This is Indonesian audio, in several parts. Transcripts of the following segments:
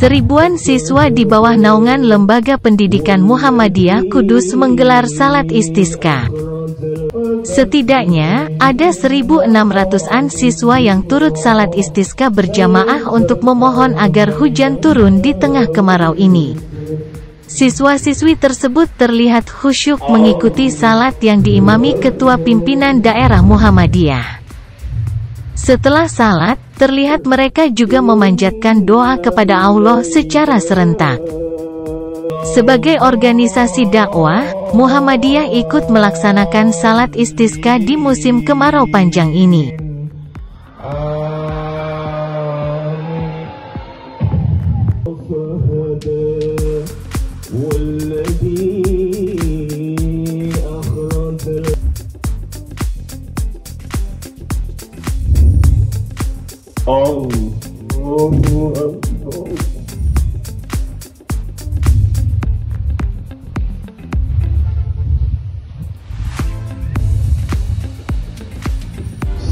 Seribuan siswa di bawah naungan Lembaga Pendidikan Muhammadiyah Kudus menggelar salat istisqa. Setidaknya, ada 1.600-an siswa yang turut salat istisqa berjamaah untuk memohon agar hujan turun di tengah kemarau ini. Siswa-siswi tersebut terlihat khusyuk mengikuti salat yang diimami Ketua Pimpinan Daerah Muhammadiyah. Setelah salat, terlihat mereka juga memanjatkan doa kepada Allah secara serentak. Sebagai organisasi dakwah, Muhammadiyah ikut melaksanakan salat istisqa di musim kemarau panjang ini. والذي أخرج الله أكبر.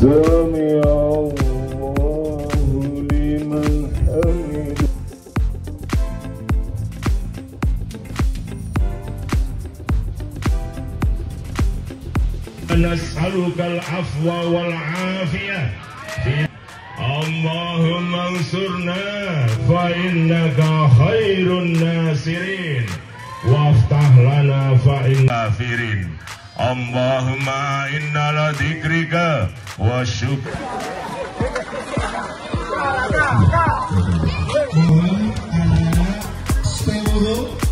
سمع الله. نسألك العفو والعافية. اللهم انصرنا فإنك خير الناصرين. وافتح لنا فإن كافرين اللهم إنا لذكرك والشكر. Seluruh